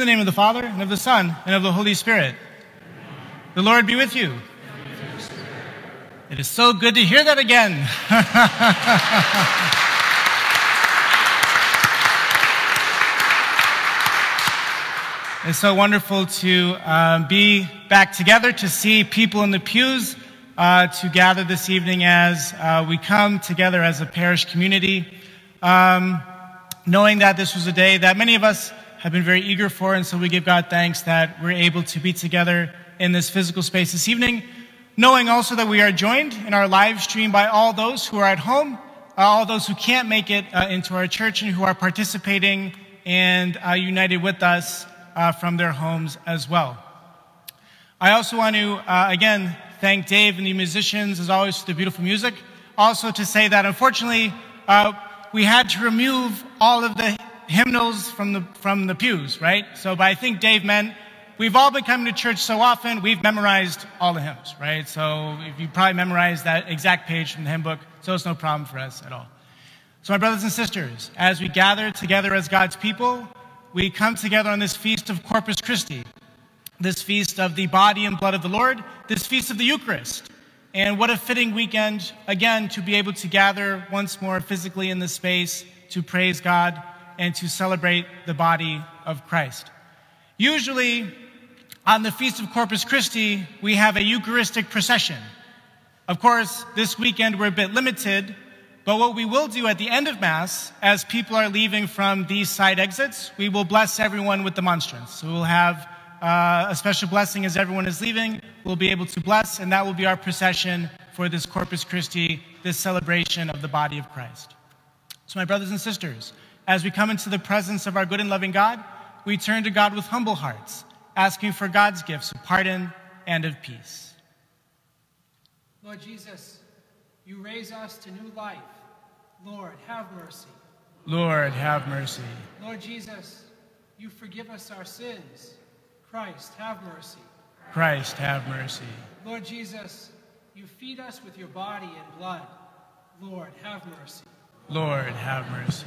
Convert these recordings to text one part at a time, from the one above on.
the name of the Father, and of the Son, and of the Holy Spirit. The Lord be with you. It is so good to hear that again. it's so wonderful to um, be back together, to see people in the pews, uh, to gather this evening as uh, we come together as a parish community, um, knowing that this was a day that many of us have been very eager for, and so we give God thanks that we're able to be together in this physical space this evening knowing also that we are joined in our live stream by all those who are at home, uh, all those who can't make it uh, into our church and who are participating and uh, united with us uh, from their homes as well. I also want to, uh, again, thank Dave and the musicians, as always, for the beautiful music. Also, to say that unfortunately, uh, we had to remove all of the hymnals from the, from the pews, right? So, but I think Dave meant we've all been coming to church so often, we've memorized all the hymns, right? So if you probably memorized that exact page from the hymn book, so it's no problem for us at all. So, my brothers and sisters, as we gather together as God's people, we come together on this feast of Corpus Christi, this feast of the body and blood of the Lord, this feast of the Eucharist. And what a fitting weekend, again, to be able to gather once more physically in this space to praise God and to celebrate the body of Christ. Usually, on the Feast of Corpus Christi, we have a Eucharistic procession. Of course, this weekend we're a bit limited, but what we will do at the end of Mass, as people are leaving from these side exits, we will bless everyone with the monstrance. So we'll have uh, a special blessing as everyone is leaving. We'll be able to bless, and that will be our procession for this Corpus Christi, this celebration of the body of Christ. So, my brothers and sisters, as we come into the presence of our good and loving God, we turn to God with humble hearts asking for God's gifts of pardon and of peace. Lord Jesus, you raise us to new life. Lord, have mercy. Lord, have mercy. Lord Jesus, you forgive us our sins. Christ, have mercy. Christ, have mercy. Lord Jesus, you feed us with your body and blood. Lord, have mercy. Lord, have mercy.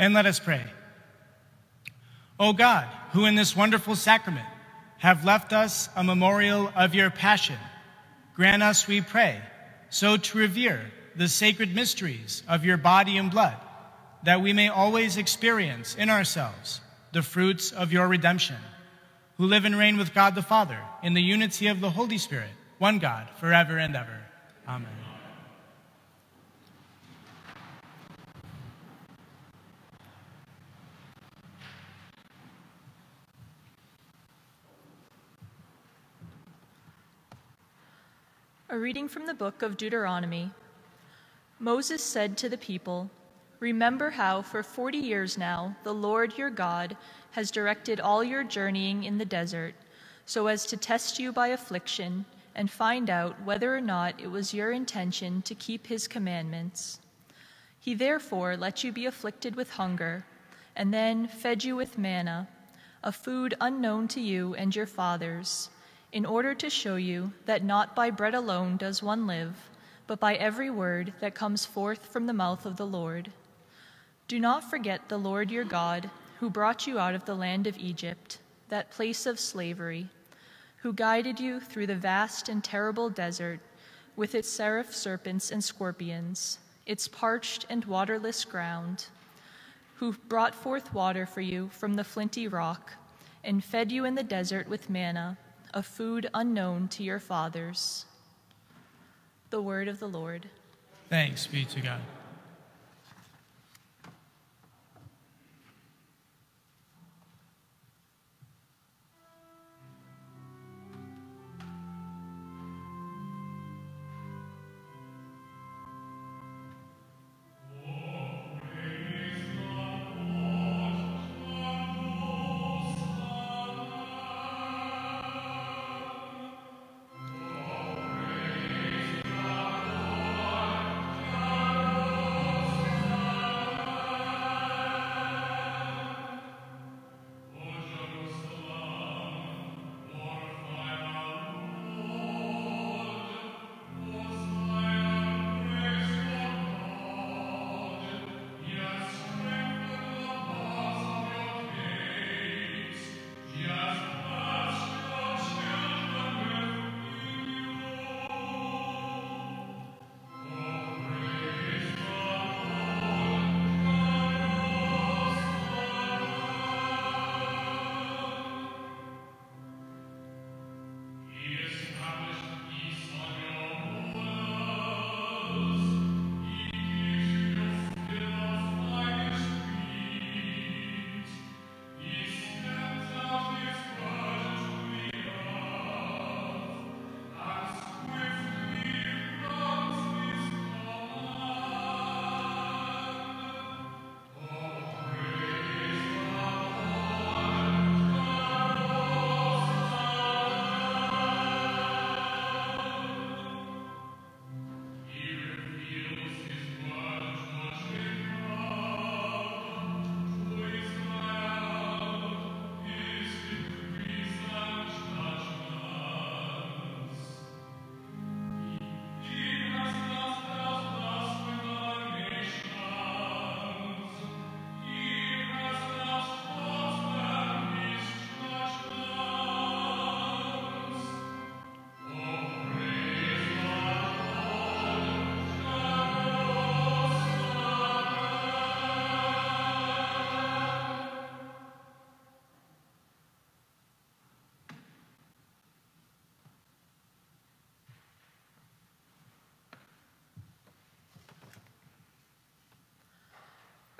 And let us pray. O God, who in this wonderful sacrament have left us a memorial of your passion, grant us, we pray, so to revere the sacred mysteries of your body and blood, that we may always experience in ourselves the fruits of your redemption, who live and reign with God the Father in the unity of the Holy Spirit, one God, forever and ever. Amen. A reading from the book of Deuteronomy. Moses said to the people, Remember how for forty years now the Lord your God has directed all your journeying in the desert, so as to test you by affliction and find out whether or not it was your intention to keep his commandments. He therefore let you be afflicted with hunger, and then fed you with manna, a food unknown to you and your fathers in order to show you that not by bread alone does one live, but by every word that comes forth from the mouth of the Lord. Do not forget the Lord your God, who brought you out of the land of Egypt, that place of slavery, who guided you through the vast and terrible desert with its seraph serpents and scorpions, its parched and waterless ground, who brought forth water for you from the flinty rock, and fed you in the desert with manna a food unknown to your fathers. The word of the Lord. Thanks be to God.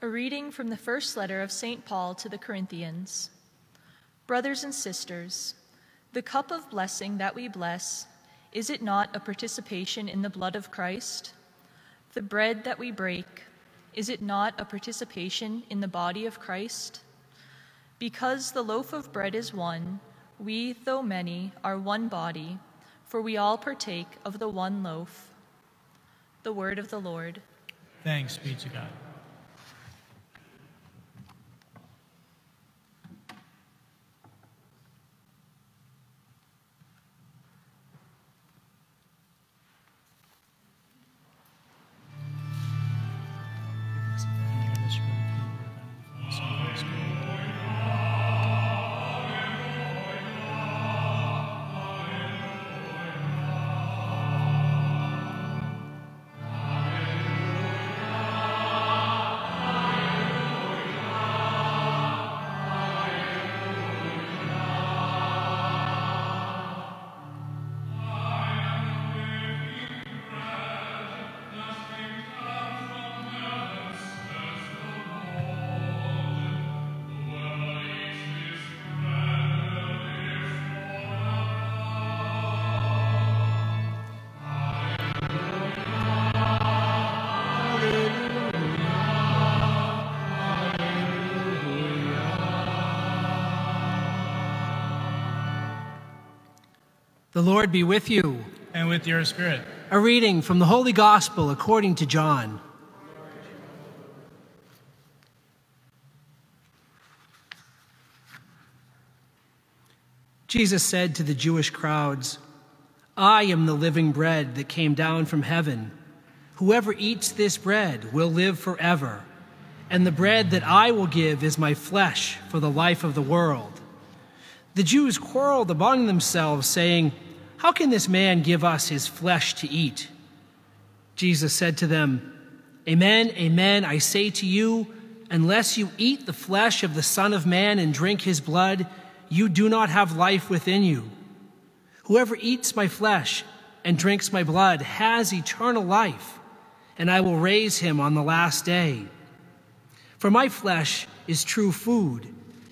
A reading from the first letter of St. Paul to the Corinthians. Brothers and sisters, the cup of blessing that we bless, is it not a participation in the blood of Christ? The bread that we break, is it not a participation in the body of Christ? Because the loaf of bread is one, we, though many, are one body, for we all partake of the one loaf. The word of the Lord. Thanks be to God. The Lord be with you. And with your spirit. A reading from the Holy Gospel according to John. Jesus said to the Jewish crowds, I am the living bread that came down from heaven. Whoever eats this bread will live forever, and the bread that I will give is my flesh for the life of the world. The Jews quarreled among themselves, saying, How can this man give us his flesh to eat? Jesus said to them, Amen, amen, I say to you, unless you eat the flesh of the Son of Man and drink his blood, you do not have life within you. Whoever eats my flesh and drinks my blood has eternal life, and I will raise him on the last day. For my flesh is true food,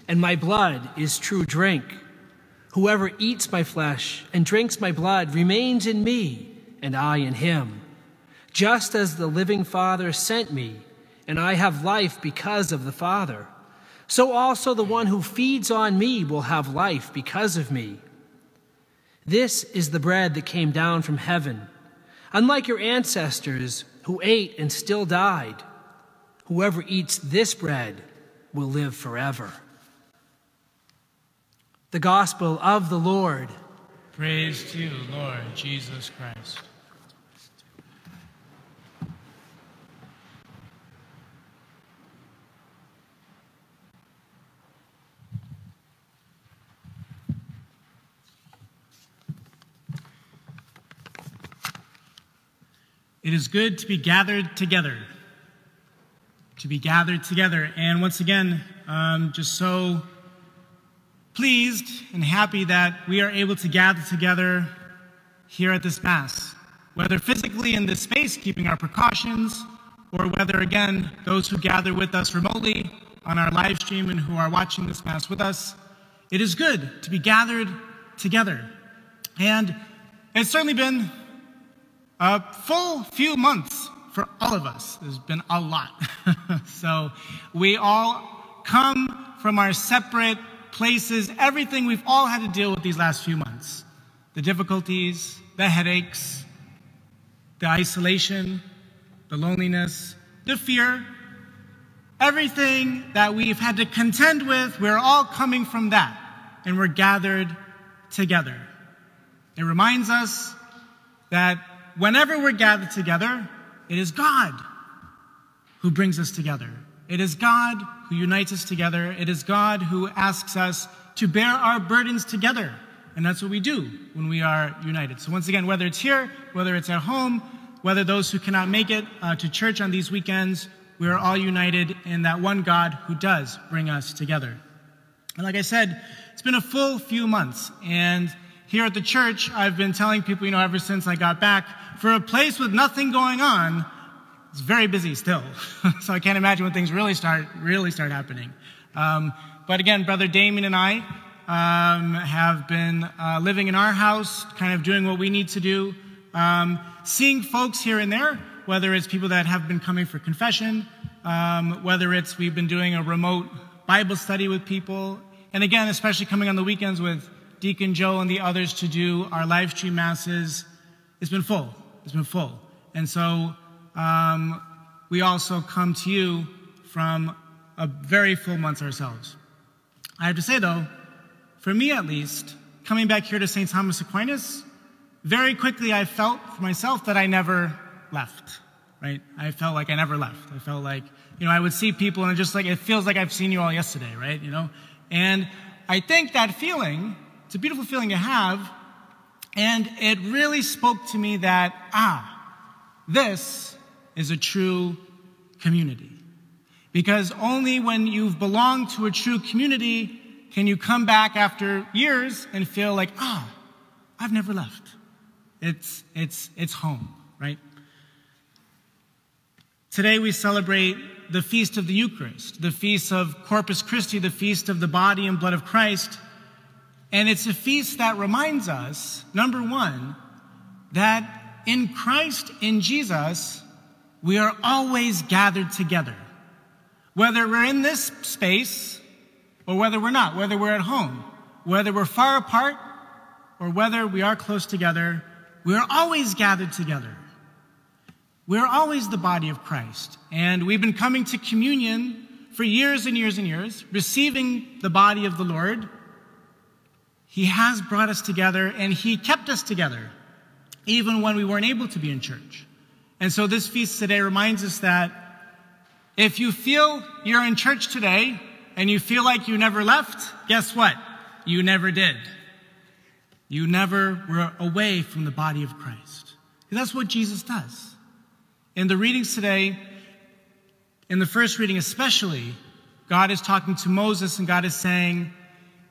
and my blood is true drink. Whoever eats my flesh and drinks my blood remains in me, and I in him. Just as the living Father sent me, and I have life because of the Father so also the one who feeds on me will have life because of me. This is the bread that came down from heaven. Unlike your ancestors who ate and still died, whoever eats this bread will live forever. The Gospel of the Lord. Praise to you, Lord Jesus Christ. It is good to be gathered together. To be gathered together. And once again, um, just so pleased and happy that we are able to gather together here at this Mass. Whether physically in this space, keeping our precautions, or whether, again, those who gather with us remotely on our live stream and who are watching this Mass with us, it is good to be gathered together. And it's certainly been a full few months for all of us There's been a lot. so we all come from our separate places, everything we've all had to deal with these last few months the difficulties, the headaches, the isolation, the loneliness, the fear, everything that we've had to contend with, we're all coming from that, and we're gathered together. It reminds us that whenever we're gathered together, it is God who brings us together. It is God who unites us together. It is God who asks us to bear our burdens together. And that's what we do when we are united. So, once again, whether it's here, whether it's at home, whether those who cannot make it uh, to church on these weekends, we are all united in that one God who does bring us together. And like I said, it's been a full few months. And here at the church, I've been telling people, you know, ever since I got back, for a place with nothing going on, it's very busy still. so I can't imagine when things really start, really start happening. Um, but again, Brother Damien and I um, have been uh, living in our house, kind of doing what we need to do, um, seeing folks here and there, whether it's people that have been coming for confession, um, whether it's we've been doing a remote Bible study with people, and again, especially coming on the weekends with Deacon Joe and the others to do our live stream masses. It's been full. It's been full. And so um, we also come to you from a very full month ourselves. I have to say, though, for me at least, coming back here to St. Thomas Aquinas, very quickly I felt for myself that I never left, right? I felt like I never left. I felt like, you know, I would see people and just like, it feels like I've seen you all yesterday, right? You know? And I think that feeling it's a beautiful feeling to have. And it really spoke to me that, ah, this is a true community. Because only when you've belonged to a true community can you come back after years and feel like, ah, oh, I've never left. It's, it's, it's home, right? Today we celebrate the feast of the Eucharist, the feast of Corpus Christi, the feast of the body and blood of Christ. And it's a feast that reminds us, number one, that in Christ, in Jesus, we are always gathered together. Whether we're in this space or whether we're not, whether we're at home, whether we're far apart or whether we are close together, we are always gathered together. We're always the body of Christ. And we've been coming to communion for years and years and years, receiving the body of the Lord. He has brought us together and He kept us together, even when we weren't able to be in church. And so this feast today reminds us that if you feel you're in church today and you feel like you never left, guess what? You never did. You never were away from the body of Christ. That's what Jesus does. In the readings today, in the first reading especially, God is talking to Moses and God is saying,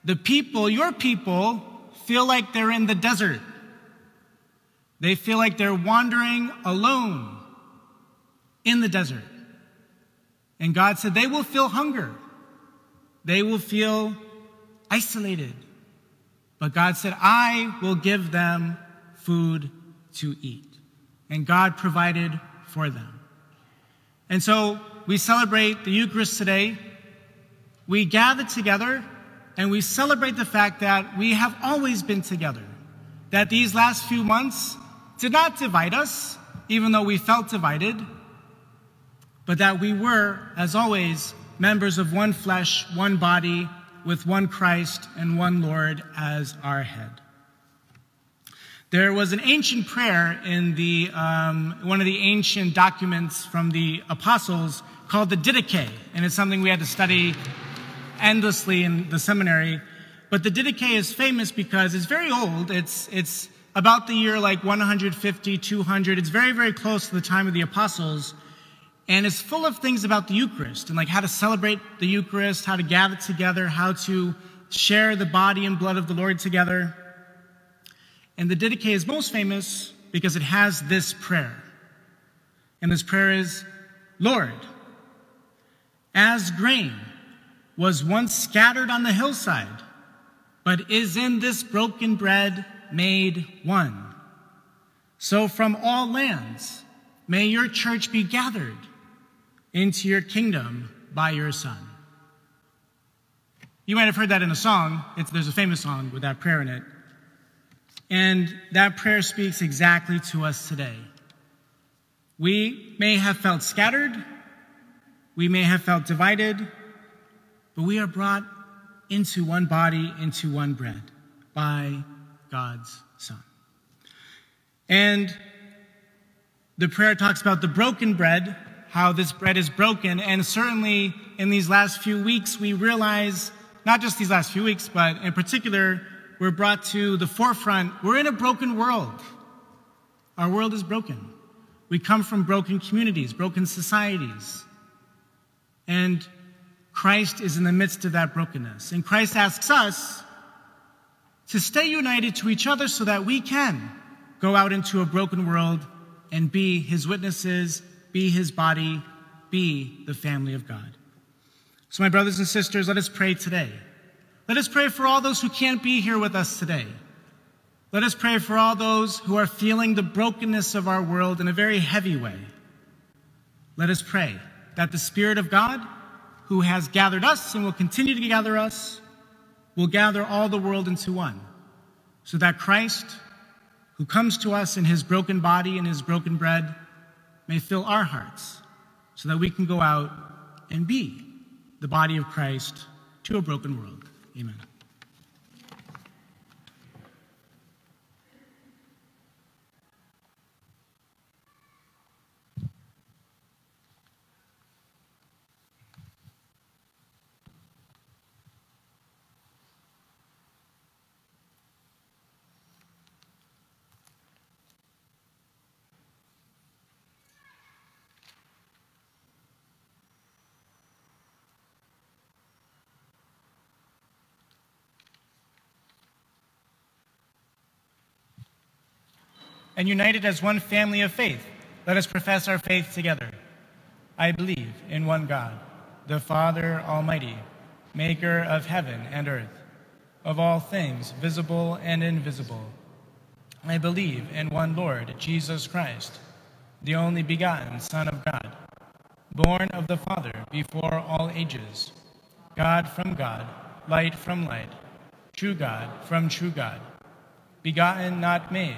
The people, your people, feel like they're in the desert. They feel like they're wandering alone in the desert. And God said, They will feel hunger. They will feel isolated. But God said, I will give them food to eat. And God provided for them. And so we celebrate the Eucharist today. We gather together and we celebrate the fact that we have always been together. That these last few months did not divide us, even though we felt divided, but that we were, as always, members of one flesh, one body, with one Christ and one Lord as our head. There was an ancient prayer in the, um, one of the ancient documents from the apostles called the Didache, and it's something we had to study endlessly in the seminary. But the Didache is famous because it's very old. It's, it's about the year like 150, 200. It's very, very close to the time of the apostles. And it's full of things about the Eucharist and like how to celebrate the Eucharist, how to gather together, how to share the body and blood of the Lord together. And the Didache is most famous because it has this prayer. And this prayer is Lord, as grain was once scattered on the hillside, but is in this broken bread made one. So from all lands, may your church be gathered into your kingdom by your Son. You might have heard that in a song. It's, there's a famous song with that prayer in it. And that prayer speaks exactly to us today. We may have felt scattered, we may have felt divided, but we are brought into one body, into one bread by God's Son. And the prayer talks about the broken bread, how this bread is broken, and certainly in these last few weeks, we realize, not just these last few weeks, but in particular, we're brought to the forefront. We're in a broken world. Our world is broken. We come from broken communities, broken societies. And Christ is in the midst of that brokenness. And Christ asks us to stay united to each other so that we can go out into a broken world and be his witnesses, be his body, be the family of God. So, my brothers and sisters, let us pray today. Let us pray for all those who can't be here with us today. Let us pray for all those who are feeling the brokenness of our world in a very heavy way. Let us pray that the Spirit of God, who has gathered us and will continue to gather us, will gather all the world into one, so that Christ, who comes to us in his broken body and his broken bread, may fill our hearts, so that we can go out and be the body of Christ to a broken world. Amen. And united as one family of faith, let us profess our faith together. I believe in one God, the Father Almighty, maker of heaven and earth, of all things visible and invisible. I believe in one Lord, Jesus Christ, the only begotten Son of God, born of the Father before all ages, God from God, light from light, true God from true God begotten, not made,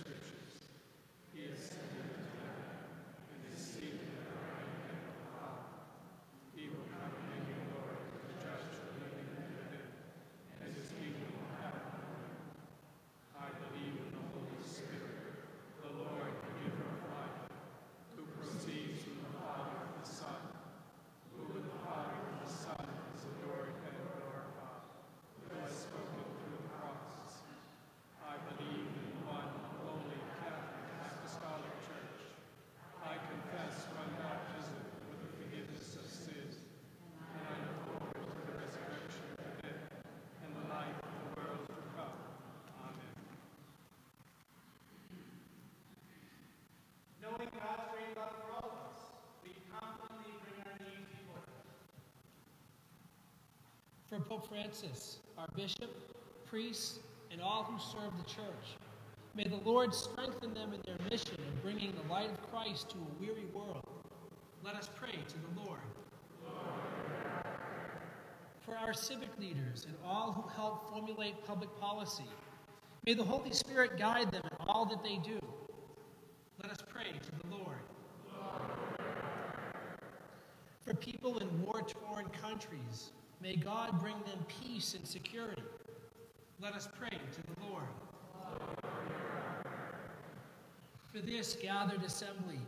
Pope Francis, our bishop, priests, and all who serve the church, may the Lord strengthen them in their mission of bringing the light of Christ to a weary world. Let us pray to the Lord. For our civic leaders and all who help formulate public policy, may the Holy Spirit guide them in all that they do. Let us pray to the Lord. For people in war torn countries, may God bring them peace and security. Let us pray to the Lord. For this gathered assembly,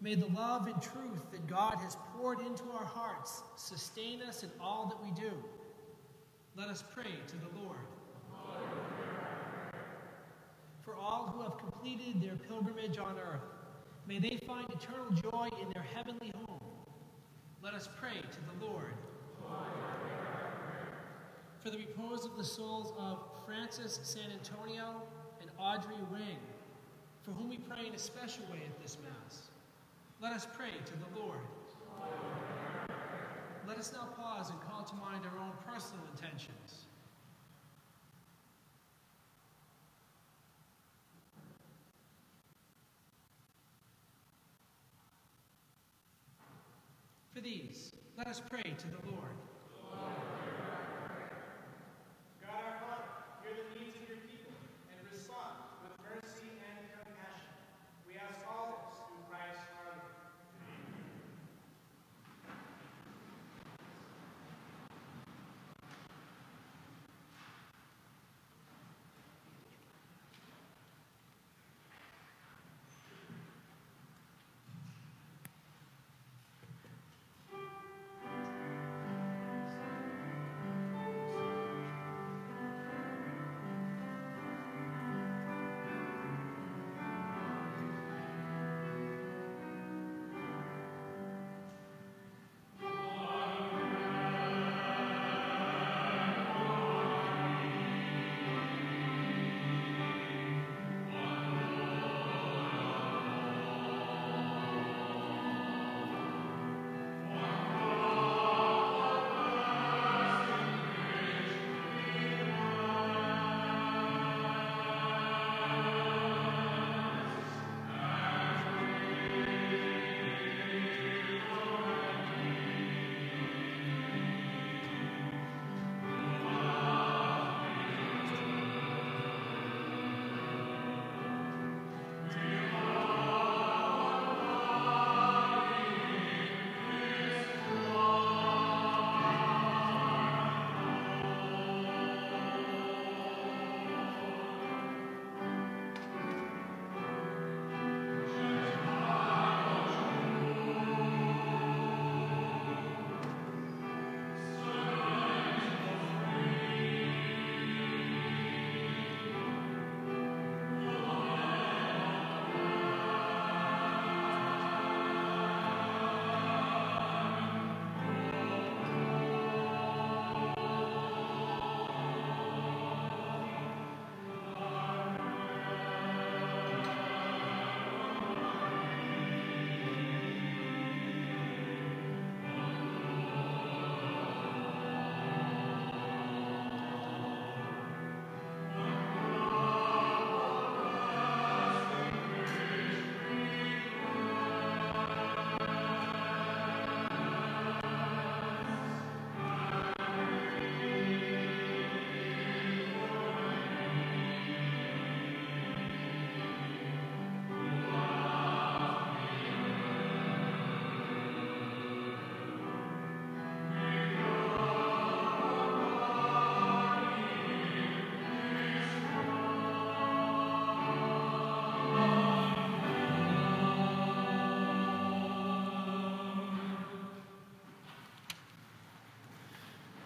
may the love and truth that God has poured into our hearts sustain us in all that we do. Let us pray to the Lord. For all who have completed their pilgrimage on earth, may they find eternal joy in their heavenly home. Let us pray to the Lord. For the repose of the souls of Francis San Antonio and Audrey Ring, for whom we pray in a special way at this Mass. Let us pray to the Lord. Let us now pause and call to mind our own personal intentions. For these, let us pray to the Lord. God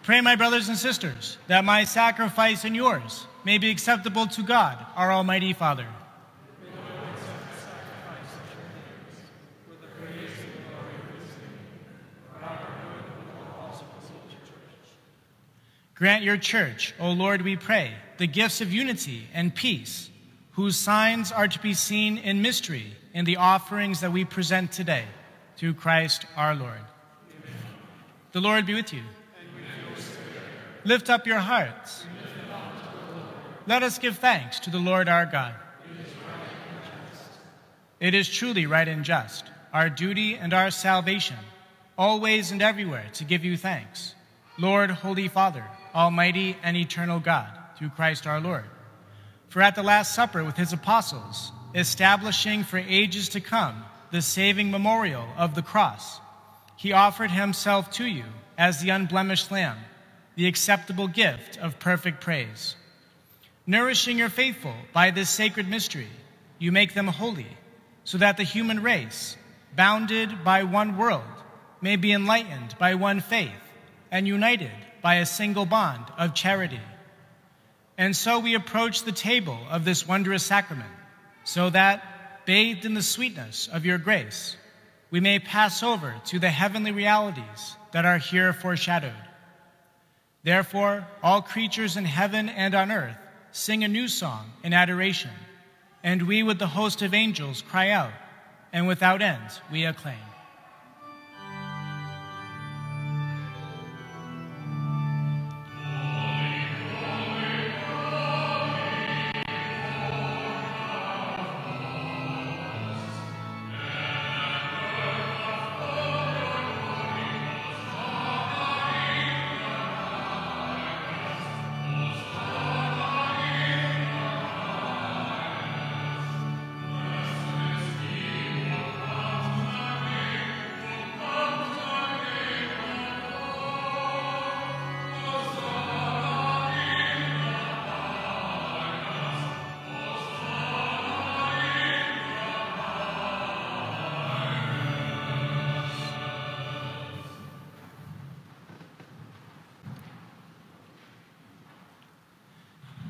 Pray, my brothers and sisters, that my sacrifice and yours may be acceptable to God, our Almighty Father. Grant your church, O Lord, we pray, the gifts of unity and peace, whose signs are to be seen in mystery in the offerings that we present today, through Christ our Lord. Amen. The Lord be with you. Lift up your hearts. Let us give thanks to the Lord our God. It is truly right and just, our duty and our salvation, always and everywhere to give you thanks, Lord, Holy Father Almighty and eternal God, through Christ our Lord. For at the Last Supper with his apostles, establishing for ages to come the saving memorial of the cross, he offered himself to you as the unblemished Lamb, the acceptable gift of perfect praise. Nourishing your faithful by this sacred mystery, you make them holy, so that the human race, bounded by one world, may be enlightened by one faith and united by a single bond of charity. And so we approach the table of this wondrous sacrament, so that, bathed in the sweetness of your grace, we may pass over to the heavenly realities that are here foreshadowed. Therefore, all creatures in heaven and on earth sing a new song in adoration, and we with the host of angels cry out, and without end we acclaim.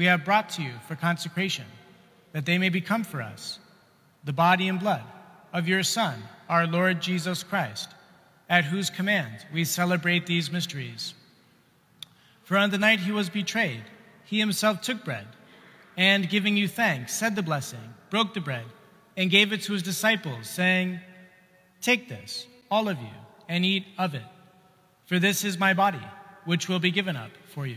we have brought to you for consecration, that they may become for us the body and blood of your Son, our Lord Jesus Christ, at whose command we celebrate these mysteries. For on the night he was betrayed, he himself took bread, and giving you thanks, said the blessing, broke the bread, and gave it to his disciples, saying, Take this, all of you, and eat of it, for this is my body, which will be given up for you.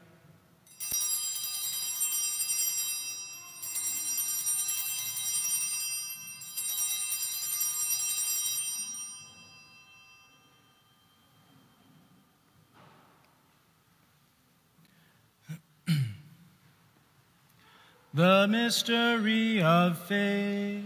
The mystery of faith.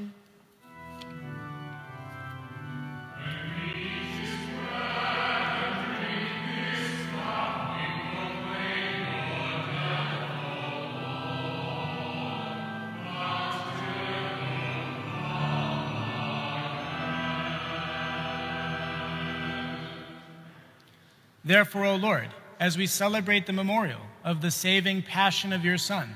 Therefore, O Lord, as we celebrate the memorial of the saving passion of your Son,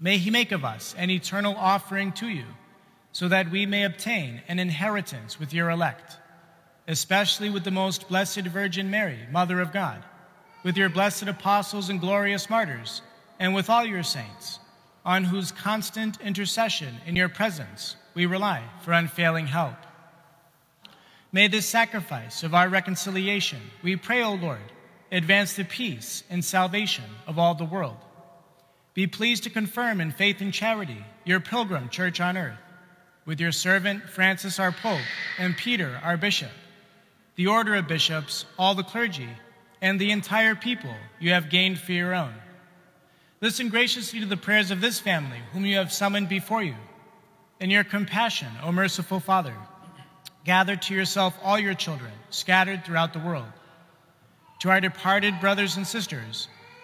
May he make of us an eternal offering to you, so that we may obtain an inheritance with your elect, especially with the most blessed Virgin Mary, Mother of God, with your blessed apostles and glorious martyrs, and with all your saints, on whose constant intercession in your presence we rely for unfailing help. May this sacrifice of our reconciliation, we pray, O Lord, advance the peace and salvation of all the world. Be pleased to confirm in faith and charity your pilgrim church on earth, with your servant Francis our Pope and Peter our Bishop, the order of bishops, all the clergy, and the entire people you have gained for your own. Listen graciously to the prayers of this family, whom you have summoned before you. In your compassion, O merciful Father, gather to yourself all your children scattered throughout the world. To our departed brothers and sisters,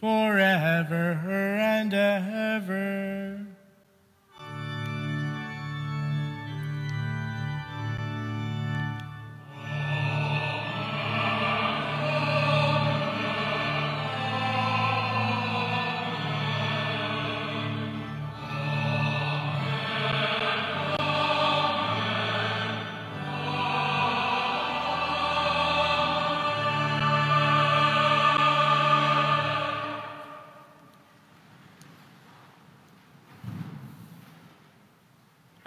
forever and ever.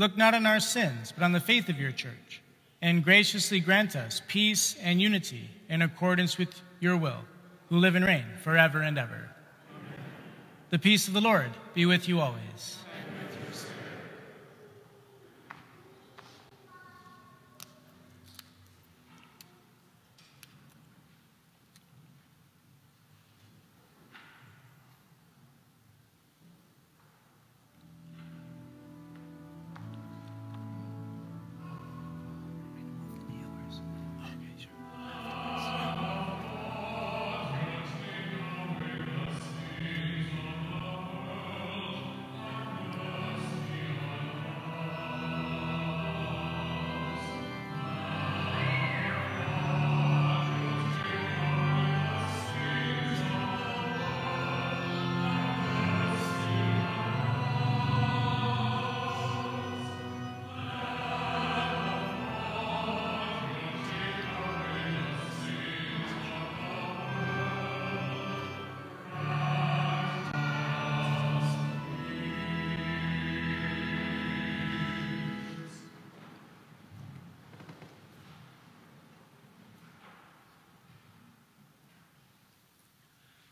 Look not on our sins, but on the faith of your church, and graciously grant us peace and unity in accordance with your will, who live and reign forever and ever. Amen. The peace of the Lord be with you always.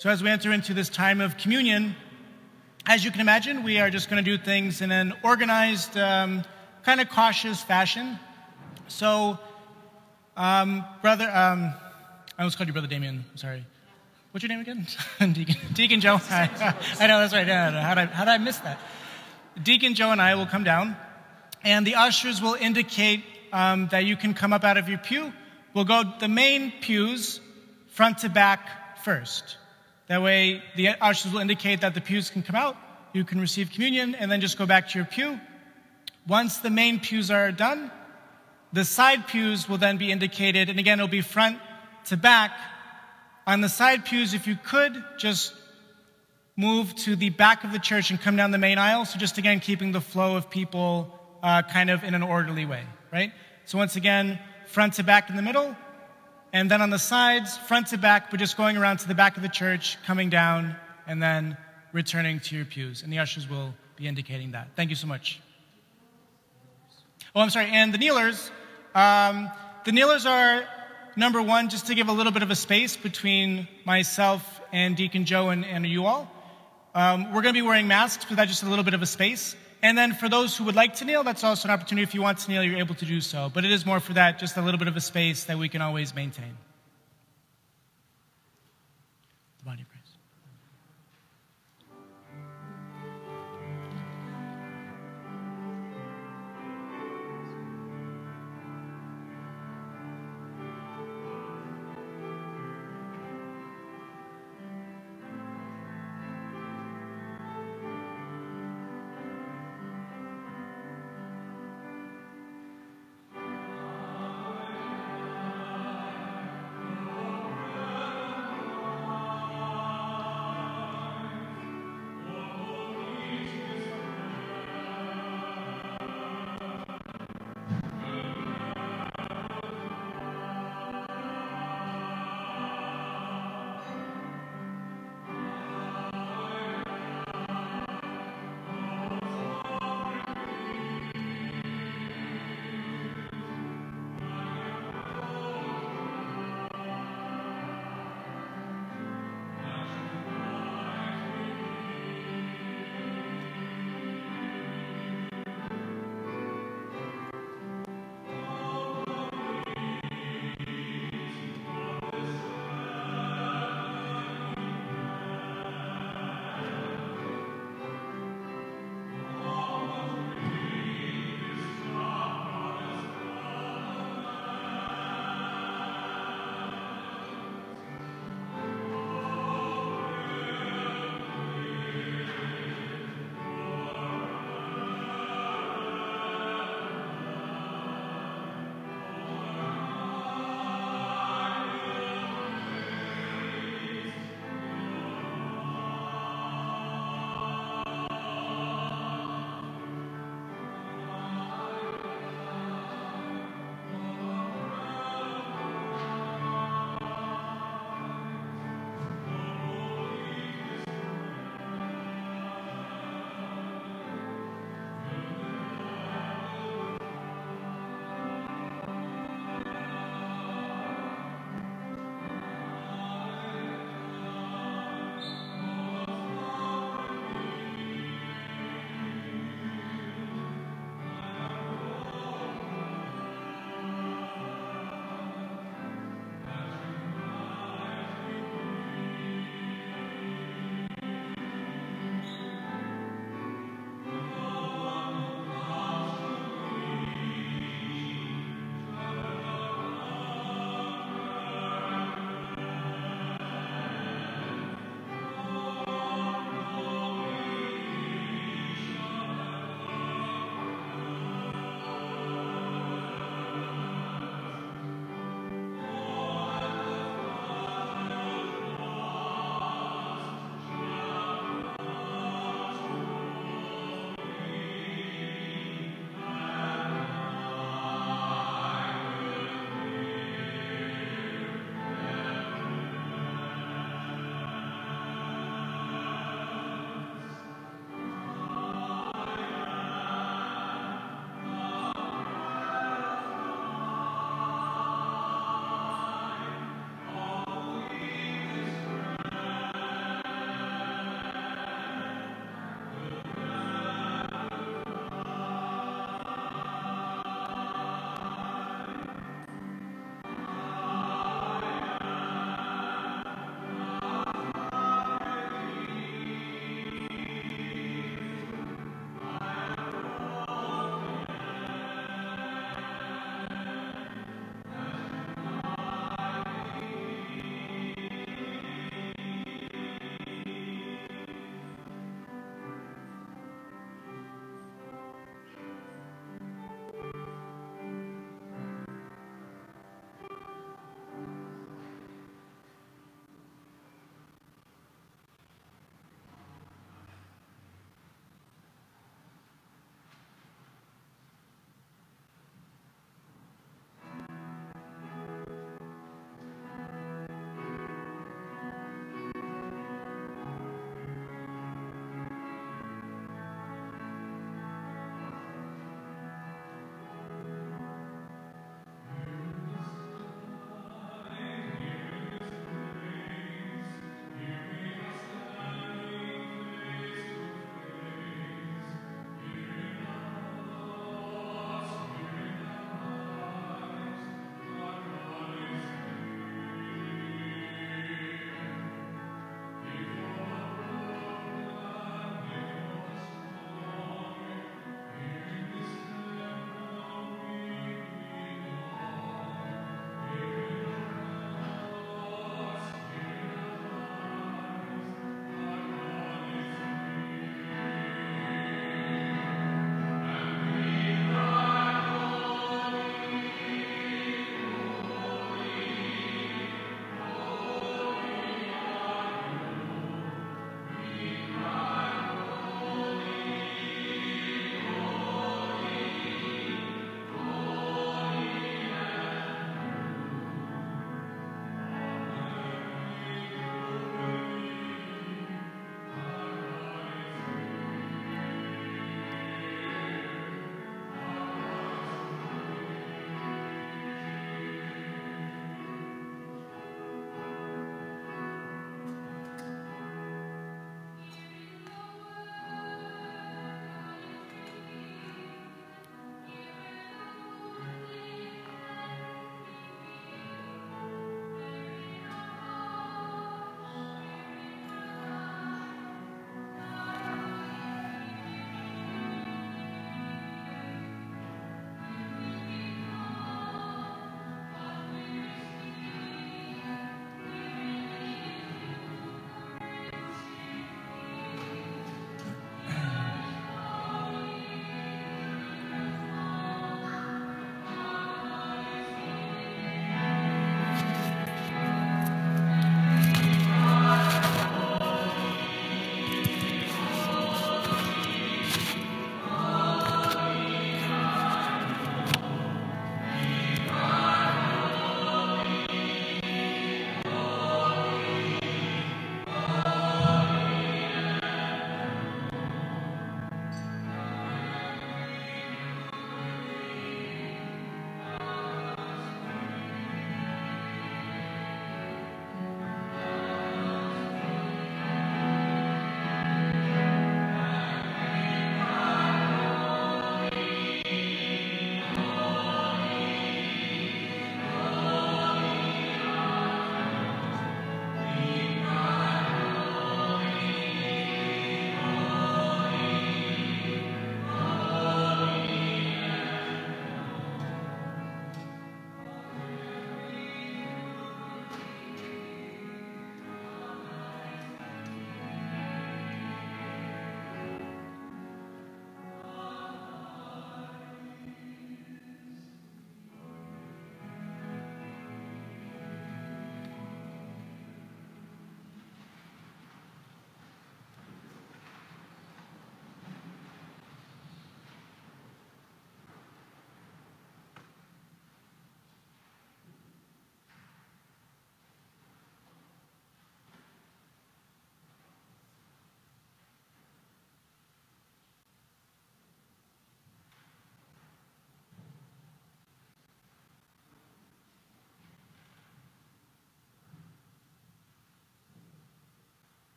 So, as we enter into this time of communion, as you can imagine, we are just going to do things in an organized, um, kind of cautious fashion. So, um, brother, um, I almost called you Brother Damien. I'm sorry. What's your name again? Deacon, Deacon Joe. I, I, know that's right. how, did I, how did I miss that? Deacon Joe and I will come down, and the ushers will indicate um, that you can come up out of your pew. We'll go the main pews, front to back first. That way, the ushers will indicate that the pews can come out, you can receive communion, and then just go back to your pew. Once the main pews are done, the side pews will then be indicated, and again, it'll be front to back. On the side pews, if you could, just move to the back of the church and come down the main aisle. So, just again, keeping the flow of people uh, kind of in an orderly way, right? So, once again, front to back in the middle, and then on the sides, front to back, but just going around to the back of the church, coming down, and then returning to your pews. And the ushers will be indicating that. Thank you so much. Oh, I'm sorry. And the kneelers, um, the kneelers are number one, just to give a little bit of a space between myself and Deacon Joe and, and you all. Um, we're going to be wearing masks, but that's just a little bit of a space. And then for those who would like to kneel, that's also an opportunity. If you want to kneel, you're able to do so. But it is more for that, just a little bit of a space that we can always maintain.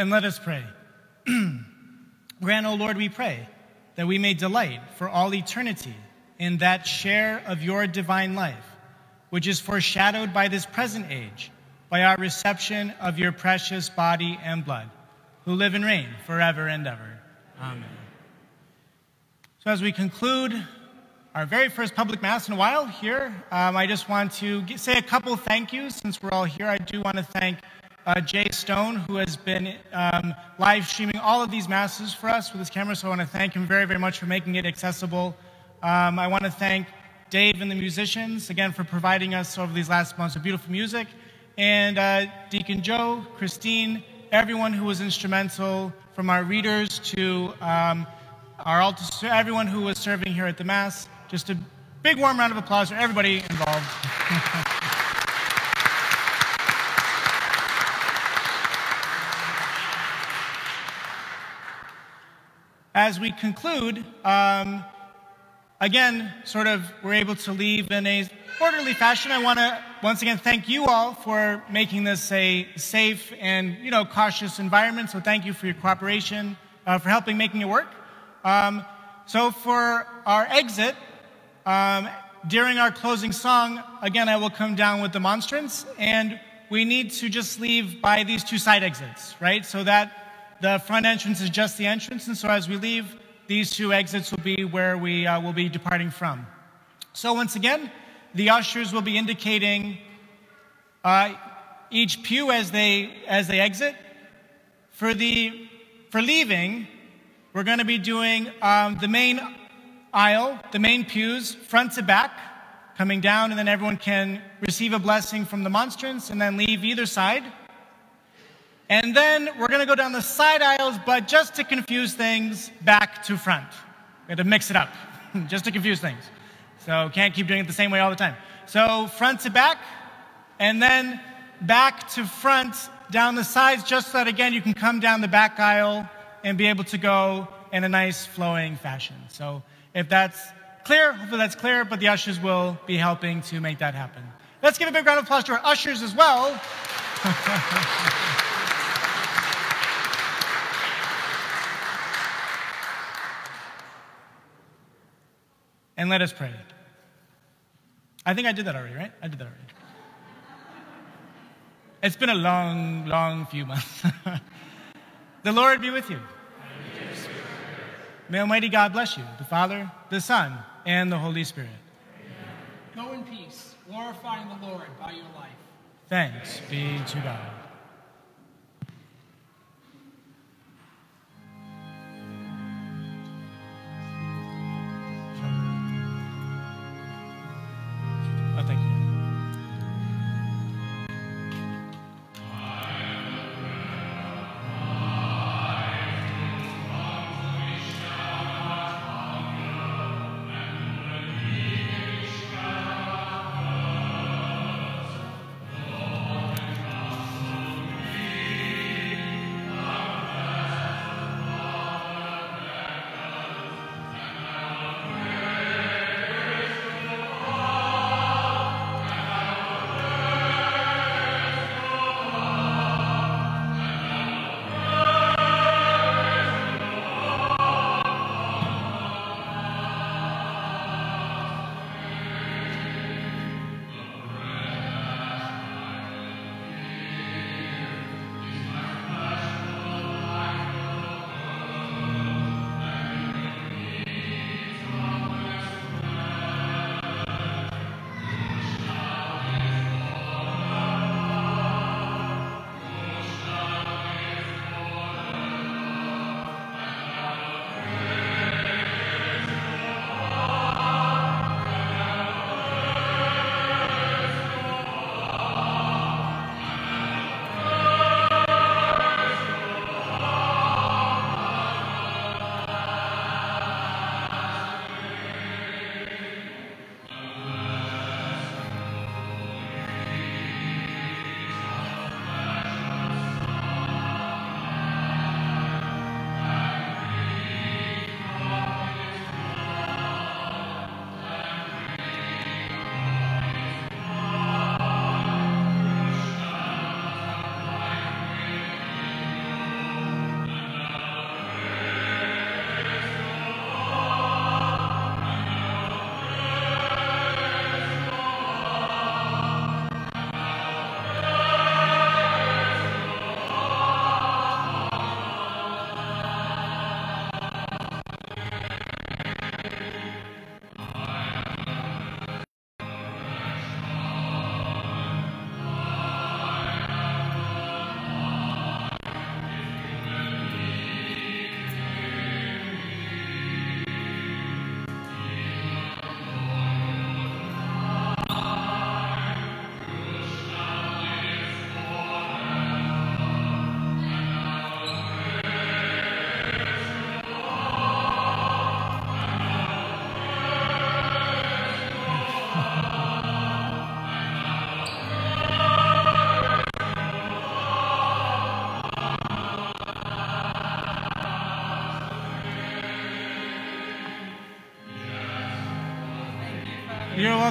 And let us pray. Grant, O Lord, we pray, that we may delight for all eternity in that share of your divine life, which is foreshadowed by this present age, by our reception of your precious body and blood, who live and reign forever and ever. Amen. So, as we conclude our very first public mass in a while here, um, I just want to say a couple thank yous since we're all here. I do want to thank uh, Jay Stone, who has been um, live streaming all of these masses for us with his camera. So I want to thank him very, very much for making it accessible. Um, I want to thank Dave and the musicians again for providing us over these last months with beautiful music, and uh, Deacon Joe, Christine, everyone who was instrumental, from our readers to um, our altar, to everyone who was serving here at the Mass. Just a big warm round of applause for everybody involved. As we conclude, um, again, sort of, we're able to leave in a orderly fashion. I want to once again thank you all for making this a safe and you know cautious environment. So thank you for your cooperation, uh, for helping making it work. Um, so for our exit, um, during our closing song, again, I will come down with the monstrance, and we need to just leave by these two side exits, right? So that the front entrance is just the entrance, and so as we leave, these two exits will be where we uh, will be departing from. So once again, the ushers will be indicating uh, each pew as they as they exit. For the for leaving, we're going to be doing um, the main aisle, the main pews, front to back, coming down, and then everyone can receive a blessing from the monstrance and then leave either side. And then we're going to go down the side aisles, but just to confuse things, back to front. We had to mix it up, just to confuse things. So can't keep doing it the same way all the time. So front to back, and then back to front down the sides, just so that again you can come down the back aisle and be able to go in a nice flowing fashion. So if that's clear, hopefully that's clear, but the ushers will be helping to make that happen. Let's give a big round of applause to our ushers as well. and let us pray. I think I did that already, right? I did that already. It's been a long, long few months. the Lord be with you. May Almighty God bless you, the Father, the Son, and the Holy Spirit. Go in peace, glorifying the Lord by your life. Thanks be to God. Oh, thank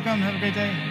welcome. Have a great day.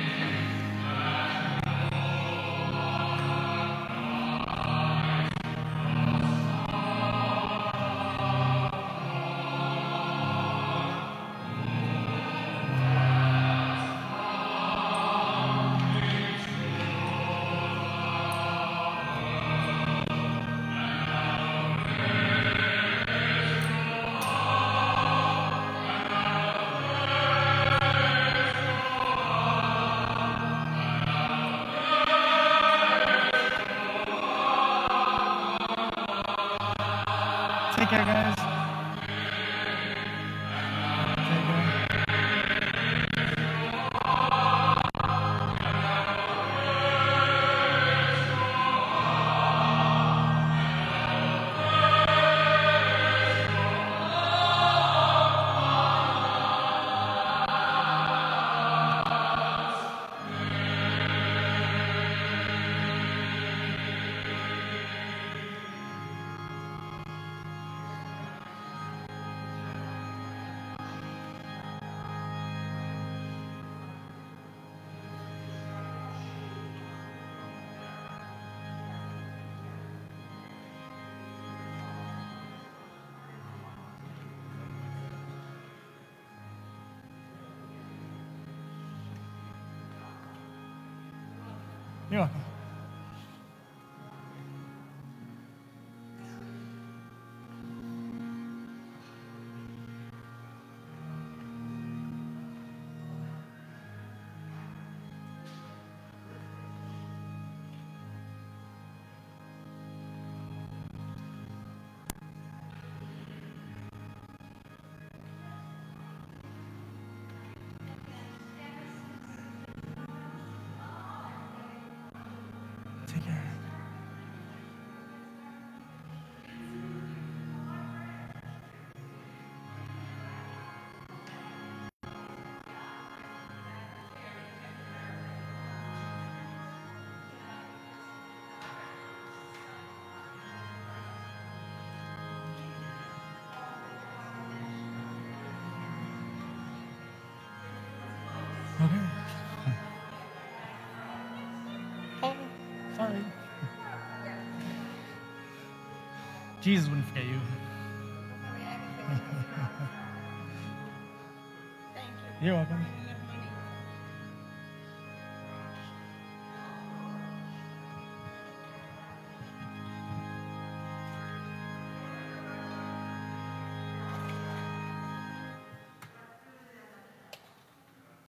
You're Jesus wouldn't forget you. You're welcome.